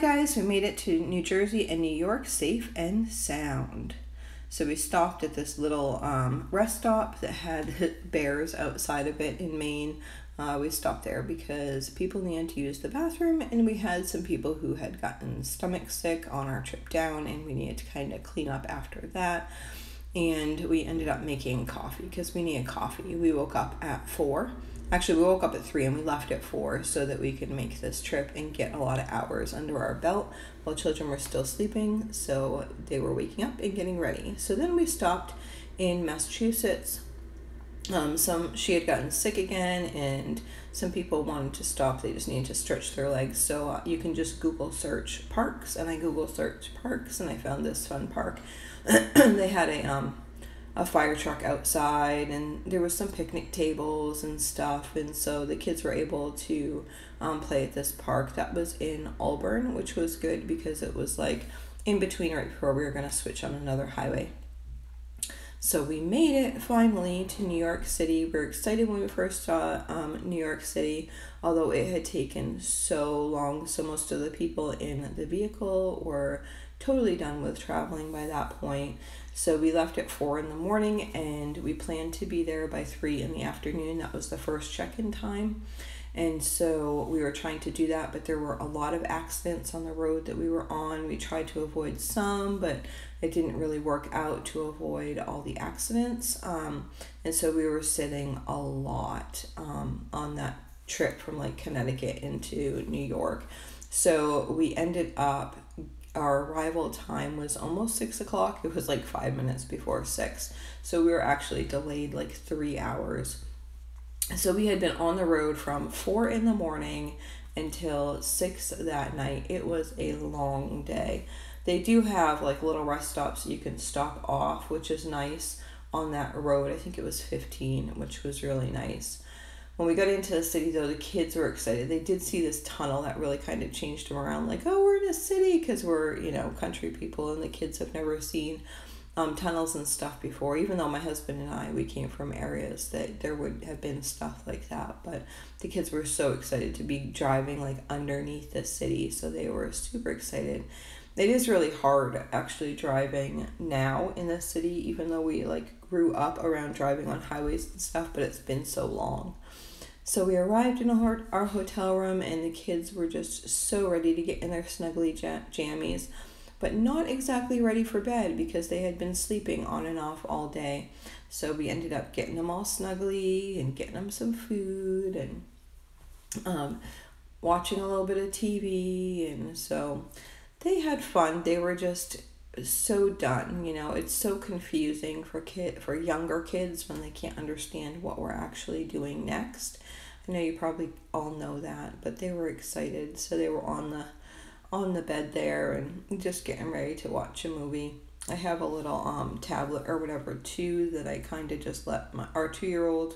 Guys, we made it to New Jersey and New York safe and sound. So we stopped at this little um, rest stop that had bears outside of it in Maine. Uh, we stopped there because people needed to use the bathroom, and we had some people who had gotten stomach sick on our trip down, and we needed to kind of clean up after that. And we ended up making coffee because we needed coffee. We woke up at four Actually, we woke up at three and we left at four so that we could make this trip and get a lot of hours under our belt while children were still sleeping. So they were waking up and getting ready. So then we stopped in Massachusetts. Um, some she had gotten sick again, and some people wanted to stop. They just needed to stretch their legs. So you can just Google search parks, and I Google search parks, and I found this fun park. they had a um, a fire truck outside and there was some picnic tables and stuff and so the kids were able to um, play at this park that was in Auburn which was good because it was like in between right before we were going to switch on another highway so we made it finally to New York City. We were excited when we first saw um, New York City, although it had taken so long. So most of the people in the vehicle were totally done with traveling by that point. So we left at four in the morning and we planned to be there by three in the afternoon. That was the first check in time. And so we were trying to do that, but there were a lot of accidents on the road that we were on. We tried to avoid some, but it didn't really work out to avoid all the accidents. Um, and so we were sitting a lot um, on that trip from like Connecticut into New York. So we ended up our arrival time was almost six o'clock. It was like five minutes before six. So we were actually delayed like three hours. So we had been on the road from four in the morning until six that night. It was a long day. They do have like little rest stops you can stop off, which is nice on that road. I think it was 15, which was really nice. When we got into the city, though, the kids were excited. They did see this tunnel that really kind of changed them around, like, oh, we're city because we're, you know, country people, and the kids have never seen um, tunnels and stuff before. Even though my husband and I, we came from areas that there would have been stuff like that, but the kids were so excited to be driving like underneath the city, so they were super excited. It is really hard actually driving now in the city, even though we like grew up around driving on highways and stuff, but it's been so long. So we arrived in our, our hotel room, and the kids were just so ready to get in their snuggly jammies, but not exactly ready for bed because they had been sleeping on and off all day. So we ended up getting them all snuggly and getting them some food and um, watching a little bit of TV. And so they had fun. They were just so done you know? It's so confusing for kid for younger kids when they can't understand what we're actually doing next. I know you probably all know that but they were excited so they were on the on the bed there and just getting ready to watch a movie. I have a little um tablet or whatever too that i kind of just let my our two year old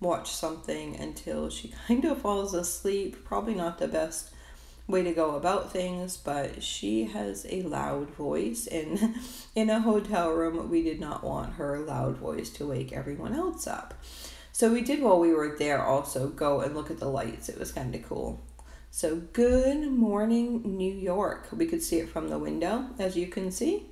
watch something until she kind of falls asleep. Probably not the best way to go about things, but she has a loud voice and in a hotel room we did not want her loud voice to wake everyone else up. So we did while we were there also go and look at the lights. It was kind of cool. So good morning New York. We could see it from the window as you can see.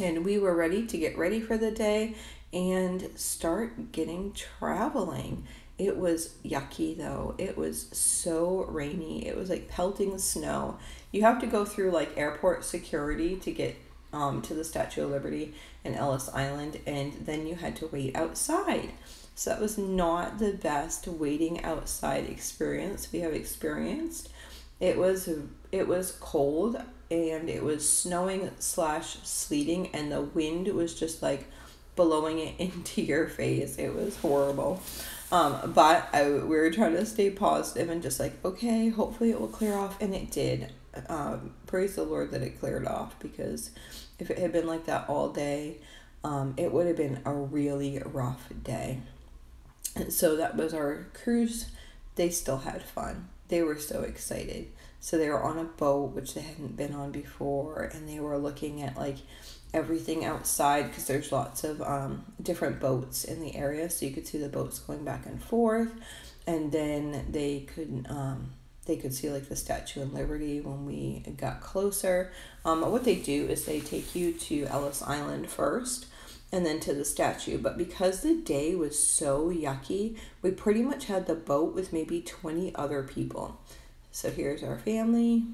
And we were ready to get ready for the day and start getting traveling. It was yucky though. It was so rainy. It was like pelting snow. You have to go through like airport security to get um, to the Statue of Liberty and Ellis Island, and then you had to wait outside. So that was not the best waiting outside experience we have experienced. It was it was cold and it was snowing slash sleeting, and the wind was just like blowing it into your face. It was horrible. Um, but I, we were trying to stay positive and just like, okay, hopefully it will clear off. And it did. Um, praise the Lord that it cleared off because if it had been like that all day, um, it would have been a really rough day. And so that was our cruise. They still had fun. They were so excited. So they were on a boat, which they hadn't been on before, and they were looking at like everything outside because there's lots of um, different boats in the area so you could see the boats going back and forth and then they could um, they could see like the Statue of Liberty when we got closer. Um, what they do is they take you to Ellis Island first and then to the statue. But because the day was so yucky, we pretty much had the boat with maybe 20 other people. So here's our family.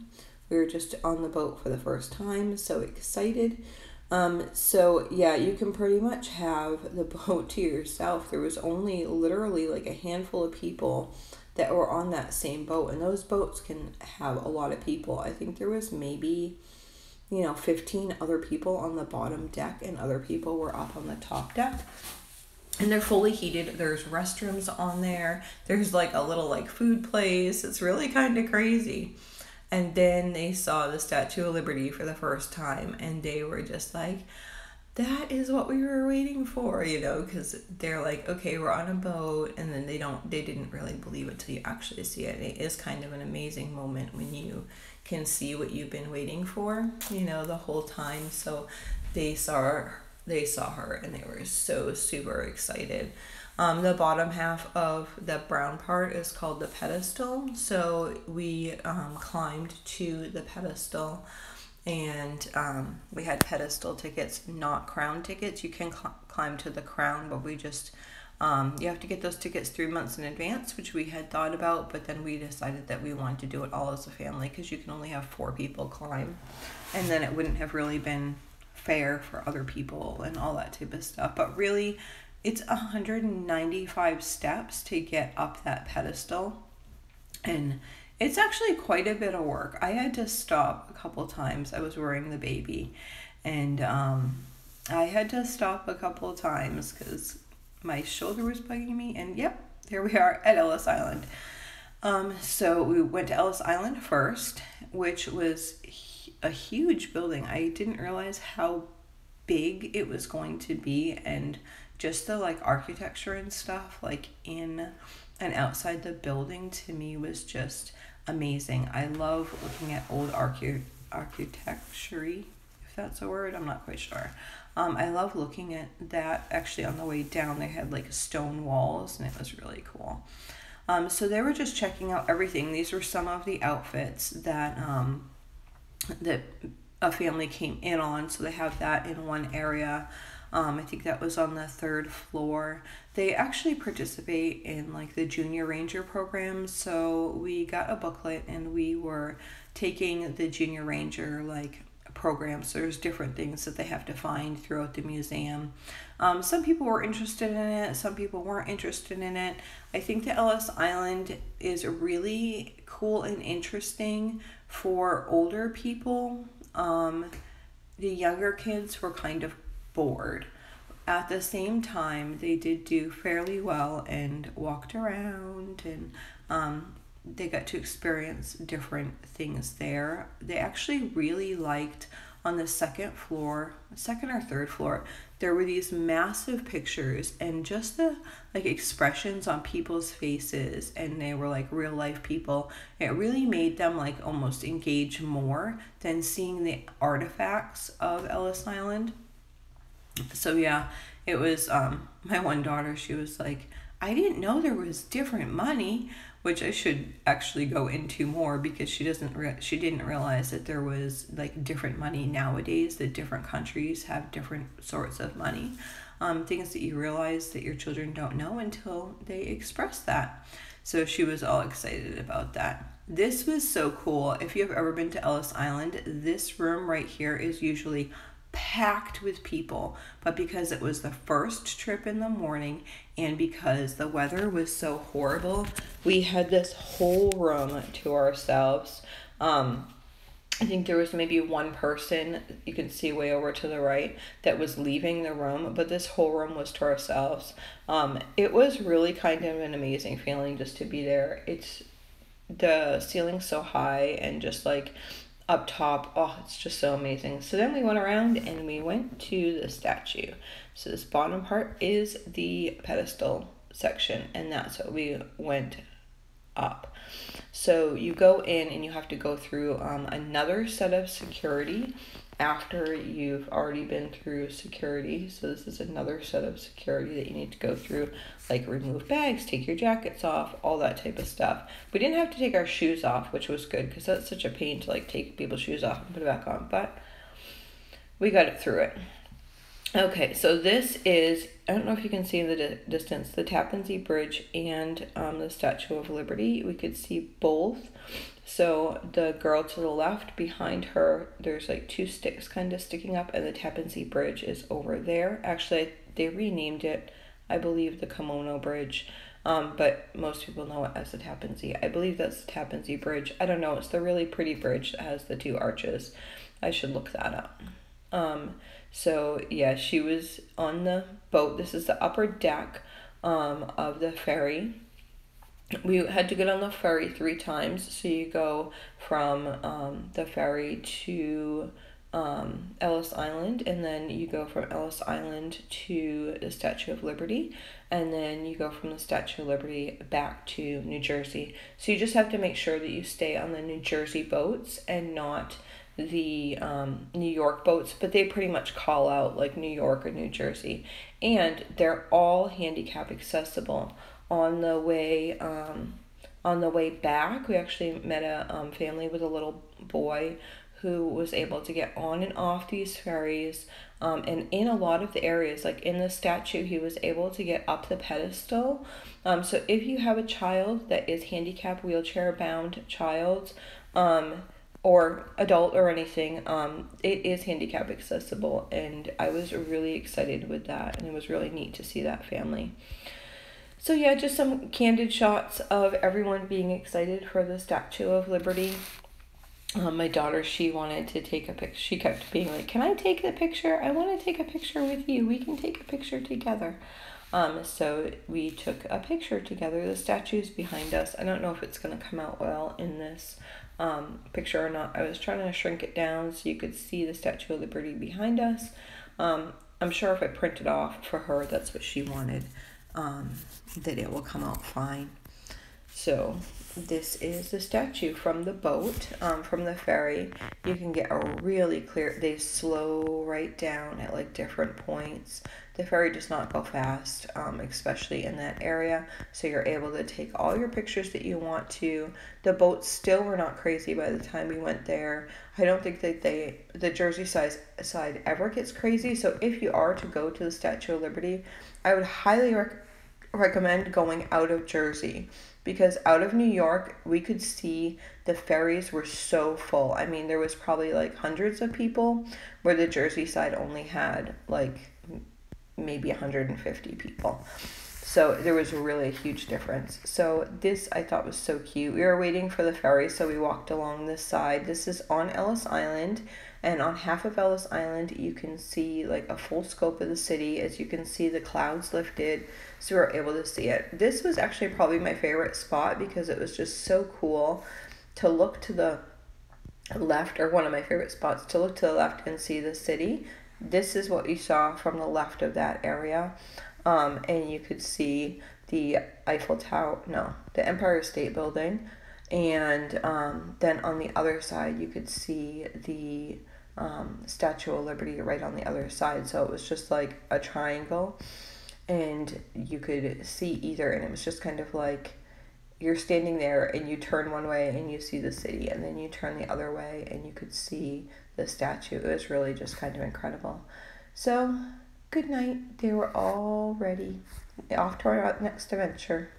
We were just on the boat for the first time, so excited. Um, so yeah, you can pretty much have the boat to yourself. There was only literally like a handful of people that were on that same boat, and those boats can have a lot of people. I think there was maybe you know, 15 other people on the bottom deck and other people were up on the top deck. And they're fully heated. There's restrooms on there. There's like a little like food place. It's really kind of crazy. And then they saw the Statue of Liberty for the first time and they were just like, that is what we were waiting for, you know, because they're like, okay, we're on a boat, and then they don't, they didn't really believe it till you actually see it. It is kind of an amazing moment when you can see what you've been waiting for, you know, the whole time. So they saw they saw her and they were so super excited. Um, the bottom half of the brown part is called the pedestal. So we um, climbed to the pedestal and um, we had pedestal tickets, not crown tickets. You can cl- climb to the crown, but we just um, you have to get those tickets three months in advance, which we had thought about, but then we decided that we wanted to do it all as a family because you can only have four people climb. And then it wouldn't have really been fair for other people and all that type of stuff. But really, it's 195 steps to get up that pedestal. And it's actually quite a bit of work. I had to stop a couple times. I was wearing the baby. And um, I had to stop a couple times because my shoulder was bugging me, and yep, here we are at Ellis Island. Um, so we went to Ellis Island first, which was a huge building. I didn't realize how big it was going to be, and just the like architecture and stuff, like in and outside the building, to me was just amazing. I love looking at old archi- architecture, if that's a word. I'm not quite sure. Um, I love looking at that. Actually, on the way down, they had like stone walls, and it was really cool. Um, so they were just checking out everything. These were some of the outfits that um, that a family came in on. So they have that in one area. Um, I think that was on the third floor. They actually participate in like the junior ranger program. So we got a booklet and we were taking the junior ranger like programs. There's different things that they have to find throughout the museum. Um, some people were interested in it, some people weren't interested in it. I think the Ellis Island is really cool and interesting for older people. Um, the younger kids were kind of bored. At the same time, they did do fairly well and walked around and um, they got to experience different things there. They actually really liked on the second floor, second or third floor, there were these massive pictures and just the like expressions on people's faces and they were like real life people. It really made them like almost engage more than seeing the artifacts of Ellis Island. So yeah, it was um my one daughter, she was like, I didn't know there was different money which I should actually go into more because she doesn't re- she didn't realize that there was like different money nowadays that different countries have different sorts of money um, things that you realize that your children don't know until they express that. So she was all excited about that. This was so cool. If you have ever been to ellis island this room right here is usually packed with people. But because it was the first trip in the morning and because the weather was so horrible, we had this whole room to ourselves. Um, I think there was maybe one person you can see way over to the right that was leaving the room, but this whole room was to ourselves. Um, it was really kind of an amazing feeling just to be there. It's the ceiling's so high and just like up top. Oh, it's just so amazing. So then we went around and we went to the statue. So this bottom part is the pedestal section, and that's what we went up. So you go in and you have to go through um, another set of security after you've already been through security. So this is another set of security that you need to go through, like remove bags, take your jackets off, all that type of stuff. We didn't have to take our shoes off, which was good because that's such a pain to like take people's shoes off and put it back on. But we got it through it. Okay, so this is, I don't know if you can see in the di- distance, the Tappan Zee Bridge and um, the Statue of Liberty. We could see both. So the girl to the left, behind her, there's like two sticks kind of sticking up, and the Tappan Zee Bridge is over there. Actually, they renamed it, I believe, the Cuomo Bridge. Um, but most people know it as the Tappan Zee. I believe that's the Tappan Zee Bridge. I don't know. It's the really pretty bridge that has the two arches. I should look that up. Um, so yeah, she was on the boat. This is the upper deck um, of the ferry. We had to get on the ferry three times. So you go from um, the ferry to um, Ellis Island, and then you go from Ellis Island to the Statue of Liberty, and then you go from the Statue of Liberty back to New Jersey. So you just have to make sure that you stay on the New Jersey boats and not the um, New York boats, but they pretty much call out like New York or New Jersey, and they're all handicap accessible. On the way, um, on the way back, we actually met a um, family with a little boy who was able to get on and off these ferries. Um, and in a lot of the areas, like in the statue, he was able to get up the pedestal. Um, so if you have a child that is handicap wheelchair bound child, um, or adult or anything, um, it is handicap accessible, and I was really excited with that, and it was really neat to see that family. So yeah, just some candid shots of everyone being excited for the Statue of Liberty. Um, my daughter, she wanted to take a picture. She kept being like, "Can I take the picture? I want to take a picture with you. We can take a picture together." Um, so we took a picture together. The statue's behind us. I don't know if it's gonna come out well in this um, picture or not. I was trying to shrink it down so you could see the Statue of Liberty behind us. Um, I'm sure if I print it off for her, that's what she wanted, um, that it will come out fine. So this is the statue from the boat, um, from the ferry. You can get a really clear, they slow right down at like different points. The ferry does not go fast, um, especially in that area. So you're able to take all your pictures that you want to. The boats still were not crazy by the time we went there. I don't think that they, the Jersey side, side ever gets crazy. So if you are to go to the Statue of Liberty, I would highly rec- recommend going out of Jersey because out of New York, we could see the ferries were so full. I mean, there was probably like hundreds of people, where the Jersey side only had like maybe 150 people. So there was really a huge difference. So this I thought was so cute. We were waiting for the ferry, so we walked along this side. This is on Ellis Island, and on half of Ellis Island, you can see like a full scope of the city. As you can see, the clouds lifted, so we were able to see it. This was actually probably my favorite spot because it was just so cool to look to the left, or one of my favorite spots to look to the left and see the city. This is what you saw from the left of that area, um, and you could see the Eiffel Tower, no, the Empire State Building, and um, then on the other side you could see the um, Statue of Liberty right on the other side. So it was just like a triangle, and you could see either, and it was just kind of like you're standing there and you turn one way and you see the city, and then you turn the other way and you could see the statue. It was really just kind of incredible. So, good night. They were all ready. Off to our next adventure.